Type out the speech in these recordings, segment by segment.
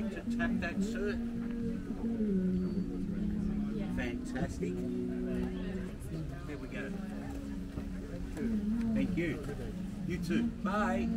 like to tap that, sir. Fantastic. There we go. Thank you. You too. Bye.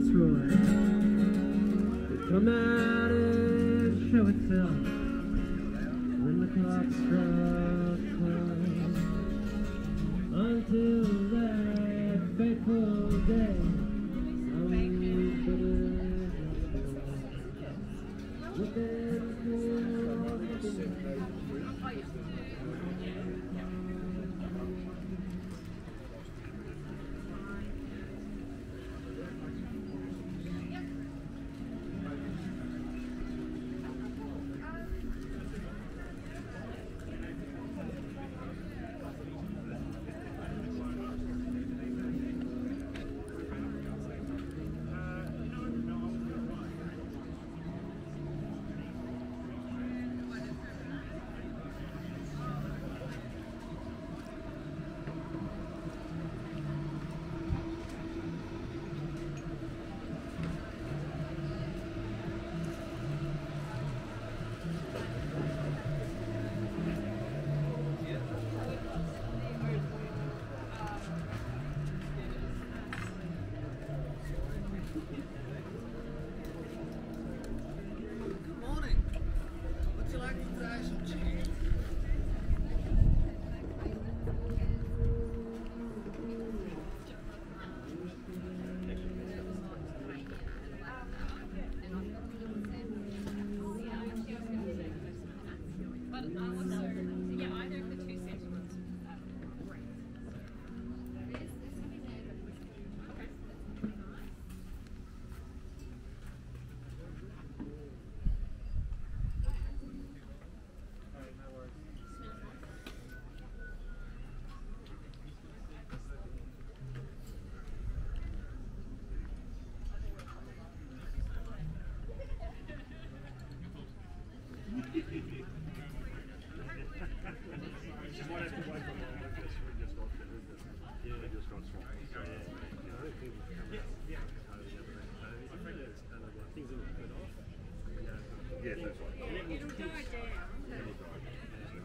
In Fitzroy. It'd come out and show itself when the clock struck Yes, that's right. It'll die down,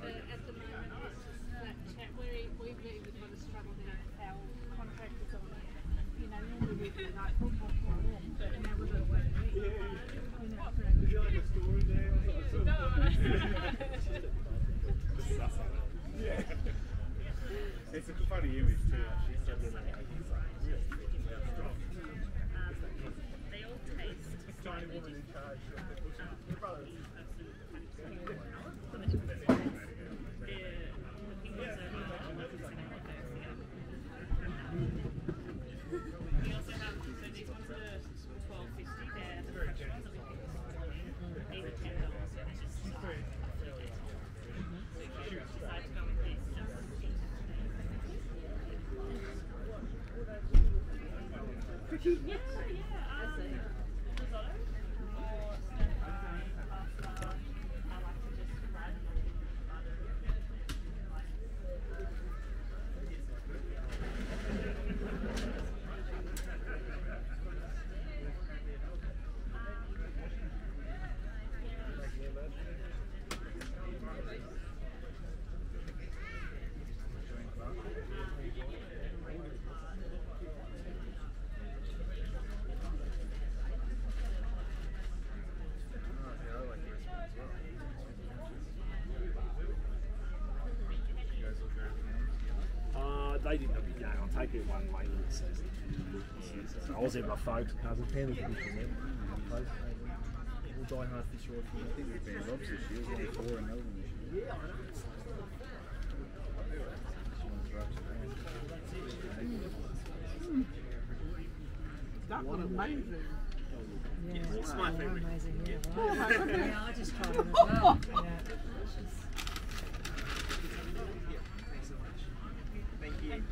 but at the moment, it's just that chat, we, we've even got a struggle now, our contractors on, you know, normally we'd be like, boom, boom, boom, boom, but now we've got to wait a week. You know, so- No. It's a funny image too. Actually. They all taste Tiny woman in charge. Your brother. We also have, so these ones are twelve fifty, they're the fresh ones. These are ten dollars, so it's just. So if you decide to go with this, just. The game. I'll take it one way in the season. I was there with my folks, cousin, family finishes it. All die hard fish short. I think we've been Robs this year. There's only four in Melbourne this year. That was amazing. Yeah, It's my favourite. Amazing, yeah. yeah, I just tried them as well. Yeah. Thank you.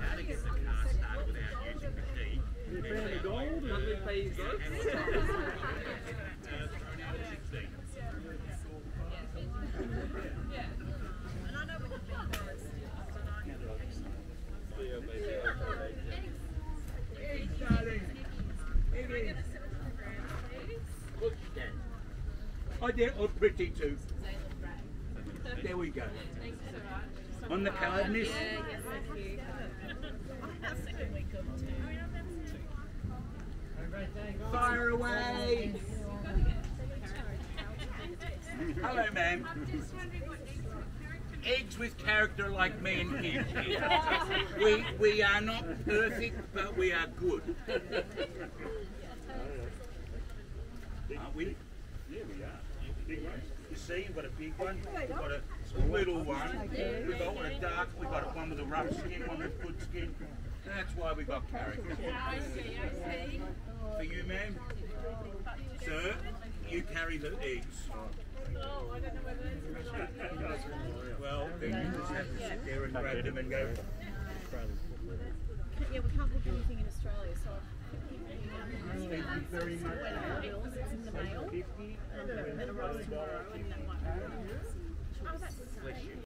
How to get the car started without using the key. Did, or pretty too. There we go. On the card, miss. Fire away! Hello, ma'am. Eggs with character like me and him. We, we are not perfect, but we are good. Aren't we? Yeah, we are. Big race. You see, we've got a big one, we've got a little one, we've got one a dark, we've got one with a rough skin, one with good skin. That's why we've got character. Yeah I see I see for you, ma'am? Sir, you carry the eggs. Oh, I don't know whether it's Well, then you just have to sit there and grab them and go. Yeah, we can't book anything in Australia, so Thank you very much. it's in